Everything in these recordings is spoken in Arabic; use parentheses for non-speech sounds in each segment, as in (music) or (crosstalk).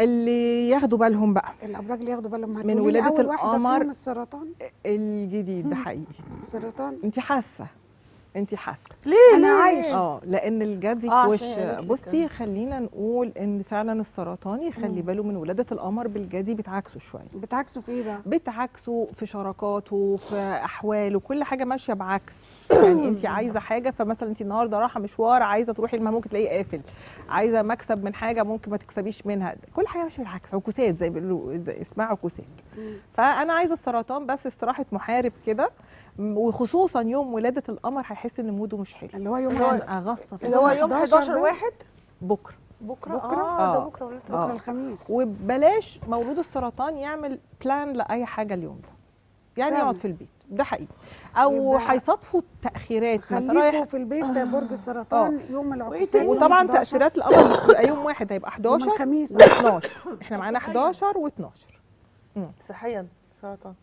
اللي ياخدوا بالهم بقى. الأبراج اللي ياخدوا بالهم. من واحدة القمر. السرطان؟ الجديد ده حقيقي. السرطان انت حاسة. انت حاسة. ليه؟ أنا ليه؟ عايشة. آه لأن الجدي آه، في عشان وش بصي. خلينا نقول إن فعلا السرطان يخلي. باله من ولادة القمر بالجدي بتعكسه شوية. بتعكسوا في إيه بقى؟ بتعكسه في شراكاته في أحواله كل حاجة ماشية بعكس. (coughs) يعني انت عايزة حاجة فمثلا انت النهارده رايحة مشوار عايزة تروحي المهم ممكن تلاقيه قافل. عايزة مكسب من حاجة ممكن ما تكسبيش منها. كل حاجة ماشية بالعكس عكوسات زي بيقولوا اسمها عكوسات. فأنا عايزة السرطان بس استراحة محارب كده وخصوصا يوم ولادة القمر هيحس إن ال mood ه مش حلو. اللي هو يوم اللي هو- عند- اغصه اللي هو يوم 11 11 ده؟ واحد؟ بكرة. بكرة؟ بكرة؟ آه ده آه. بكرة ولا بكرة آه. الخميس. وبلاش مولود السرطان يعمل plan لأي حاجة اليوم ده. يعني. يقعد في البيت. ده حقيقي. أو هيصادفوا تاخيرات مثلا. خليكوا رايح في البيت برج السرطان يوم تاني؟ يوم وطبعا 11 تاثيرات القمر مش بيبقى يوم واحد هيبقى يوم 11 الخميس. و12 إحنا معانا 11 و12 صحيا سرطان.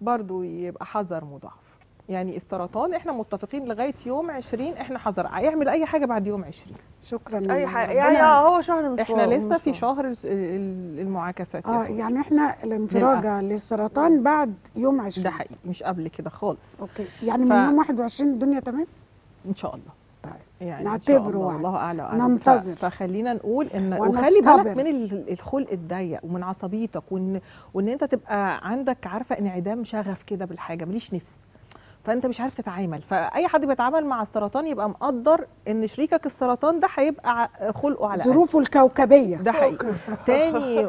برضو يبقى حذر مضاعف. يعني السرطان إحنا متفقين لغاية يوم 20 إحنا حذر. هيعمل أي حاجة بعد يوم 20 شكرا أي حاجة. يعني آه هو شهر مش إحنا لسه مش في. شهر ال- ال- المعاكسات آه. يعني إحنا الانفراجة للسرطان بعد يوم 20 ده حقيقي مش قبل كده خالص. أوكي. يعني ف- من يوم 21 الدنيا تمام؟ إن شاء الله. طيب. يعني نعتبره الله, وعد. الله اعلى وأعلم. ننتظر. فخلينا نقول إن. وخلي بالك من ال- الخلق الضيق ومن عصبيتك وان وإن أنت تبقى عندك عارفة انعدام شغف كده بالحاجة ماليش نفس. فأنت مش عارف تتعامل. فأي حد بيتعامل مع السرطان يبقى مقدر إن شريكك السرطان ده هيبقى خلقه على. ظروفه الكوكبية. ده حقيقي. تاني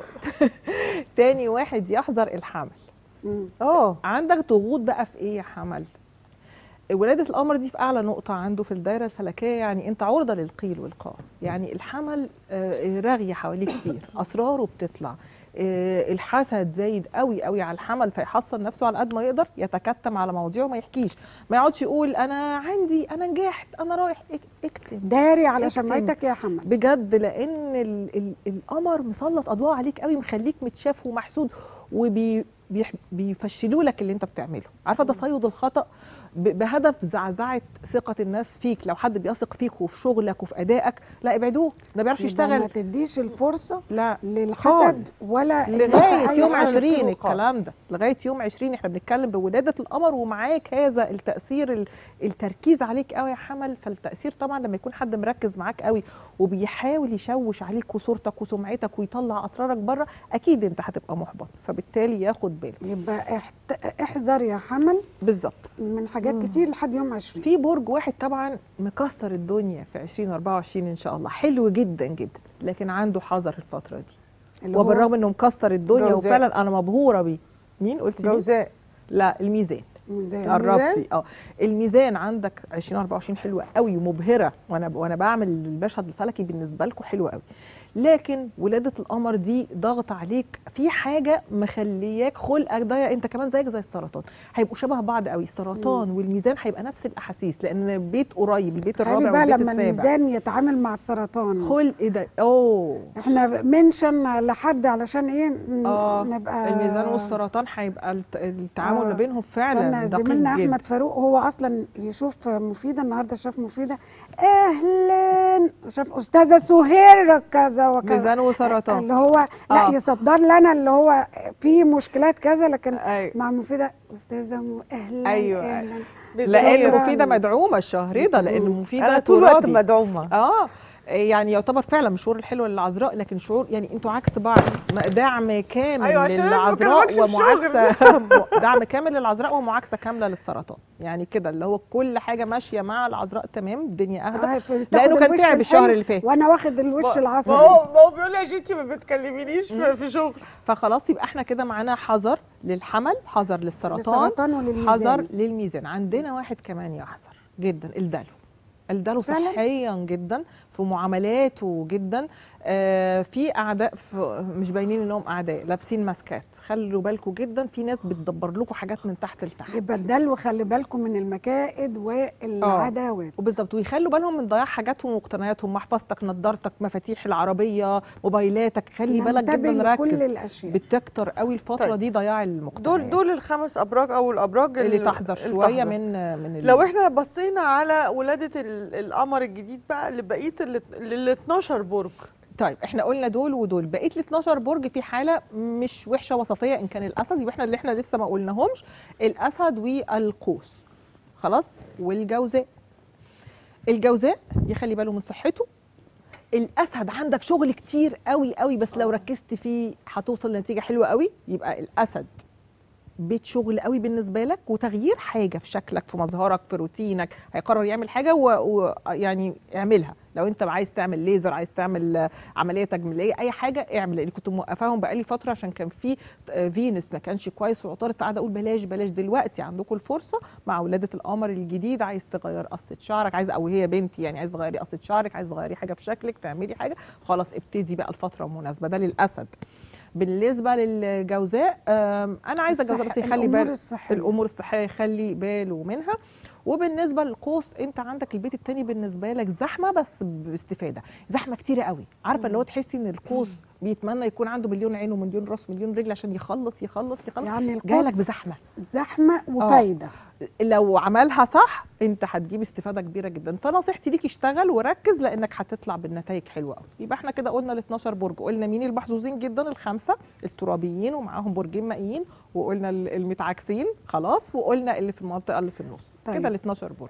(laughs) تاني واحد يحذر الحمل. آه عندك ضغوط بقى في إيه يا حمل؟ ولادة القمر دي في أعلى نقطة عنده في الدايرة الفلكية يعني أنت عرضة للقيل والقال يعني الحمل آه، راغية حواليه كتير. أسراره بتطلع. الحسد زايد قوي قوي على الحمل فيحصن نفسه على قد ما يقدر يتكتم على مواضيعه وما يحكيش. ما يقعدش يقول أنا عندي أنا نجحت أنا رايح إك- اكتم. داري على. شمعتك يا حمد. بجد لأن ال ال القمر مسلط أضواء عليك قوي مخليك متشاف ومحسود وبيفشلوا لك اللي أنت بتعمله. عارفة ده صيد الخطأ؟ بهدف زعزعة ثقة الناس فيك. لو حد بيثق فيك وفي شغلك وفي أدائك لا ابعدوه ده ما بيعرفش يبقى ما يشتغل تديش الفرصة لا للحسد. ولا لغاية يوم حاجة 20 فيه وقار. الكلام ده. لغاية يوم 20 إحنا بنتكلم بولادة القمر ومعاك هذا التأثير ال- التركيز عليك قوي يا حمل. فالتأثير طبعا لما يكون حد مركز معاك قوي وبيحاول يشوش عليك وصورتك وسمعتك ويطلع أسرارك بره أكيد أنت هتبقى محبط. فبالتالي ياخد باله. يبقى احذر يا حمل. بالظبط. من حاجات مم. كتير لحد يوم 20 في برج واحد طبعا مكسر الدنيا في 2024 إن شاء الله. حلو جدا جدا لكن عنده حذر الفترة دي. وبالرغم إنه مكسر الدنيا جوزاء. وفعلا أنا مبهورة بيه. مين قلت مين؟ جوزاء. لا الميزان. ميزان قربتي. آه. الميزان عندك 2024 حلوة قوي ومبهرة. وأنا وأنا بعمل المشهد الفلكي بالنسبة لكم حلو قوي. لكن ولادة القمر دي ضغط عليك في حاجة مخلياك خلقك ضيق انت كمان زيك زي السرطان. هيبقوا شبه بعض قوي. السرطان والميزان هيبقى نفس الأحاسيس لأن البيت قريب البيت خلي الرابع بقى والبيت لما السابع. الميزان يتعامل مع السرطان. خلق ده؟ أوه. إحنا منشن لحد علشان إيه؟ آه. نبقى الميزان والسرطان هيبقى الت- التعامل آه. ما بينهم فعلا دقيق زميلنا جدا. أحمد فاروق هو أصلا يشوف مفيدة النهارده شاف مفيدة. أهلا! شاف أستاذة سهير كذا. وكذا ميزان وسرطان اللي هو لا آه. يصدر لنا اللي هو في مشكلات كذا لكن أيوة. مع مفيدة أستاذة م- أهلا أيوة. أهلا لأن. مفيدة مدعومة الشهر ده لأن. مفيدة أنا طول الوقت. مدعومة آه يعني يعتبر فعلا شعور الحلوه للعذراء لكن شعور يعني أنتوا عكس بعض. دعم كامل أيوة، ما للعذراء ومعاكسة. (laughs) (laughs) دعم كامل للعذراء ومعاكسة كاملة للسرطان. يعني كده اللي هو كل حاجة ماشية مع العذراء تمام الدنيا أهدى. آه، لأنه كان تعب الشهر اللي فات. وأنا واخد الوش ما العصبي. هو ما هو بيقول لي يا جيتي ما بتكلمينيش في, شغل. فخلاص يبقى إحنا كده معانا حذر للحمل حذر للسرطان للسرطان وللميزان. حذر للميزان. عندنا واحد كمان يحذر جدا الدلو. الدلو؟ صحيا جدا. في معاملاته جدا آه في أعداء في مش باينين إنهم أعداء لابسين ماسكات. خلوا بالكم جدا في ناس بتدبر لكم حاجات من تحت لتحت. يبقى الدلو خلي بالكم من المكائد والعداوات. وبالظبط ويخلوا بالهم من ضياع حاجاتهم ومقتنياتهم محفظتك نضارتك مفاتيح العربية موبايلاتك. خلي بالك جدا ركز. الأشياء. بتكتر قوي الفترة طيب. دي ضياع المقتنيات دول دول الخمس أبراج أو الأبراج اللي ال- تحذر اللي شوية. من من لو إحنا بصينا على ولادة ال- القمر الجديد بقى لبقيه ال 12 برج. طيب إحنا قلنا دول ودول. بقيت ال 12 برج في حالة مش وحشة وسطية إن كان الأسد يبقى إحنا اللي إحنا لسه ما قلناهمش. الأسد والقوس. خلاص؟ والجوزاء. الجوزاء يخلي باله من صحته. الأسد عندك شغل كتير قوي قوي. بس لو ركزت فيه هتوصل لنتيجة حلوة قوي. يبقى الأسد بيت شغل قوي بالنسبة لك وتغيير حاجة في شكلك في مظهرك في روتينك هيقرر يعمل حاجة ويعني اعملها. لو انت عايز تعمل ليزر عايز تعمل عملية تجميلية أي حاجة اعمل. لأن كنت موقفاهم بقالي فترة عشان كان في فينس ما كانش كويس وعطارد فقاعده أقول بلاش بلاش. دلوقتي عندكم الفرصة مع ولادة القمر الجديد عايز تغير قصة شعرك عايز أو هي بنتي يعني عايز تغيري قصة شعرك عايز تغيري حاجة في شكلك تعملي حاجة. خلاص ابتدي بقى الفترة المناسبة. ده للاسد بالنسبة للجوزاء أنا عايزة الجوزاء بس يخلي الأمور بال الصحية. الأمور الصحية يخلي باله منها. وبالنسبة للقوس أنت عندك البيت التاني بالنسبة لك زحمة بس باستفادة. زحمة كتيرة قوي. عارفة اللي هو تحسي إن القوس بيتمنى يكون عنده مليون عين ومليون راس ومليون رجل عشان يخلص يخلص يخلص. يعني جالك بزحمة. زحمة وفايدة. لو عملها صح انت هتجيب استفادة كبيرة جدا. فنصيحتي ليك اشتغل وركز لأنك هتطلع بالنتائج حلوة قوي يبقى إحنا كده قلنا ال 12 برج. قلنا مين المحظوظين جدا؟ الخمسة الترابيين ومعاهم برجين مائيين. وقلنا ال- المتعاكسين خلاص. وقلنا اللي في المنطقة اللي في النص. طيب. كده ال 12 برج.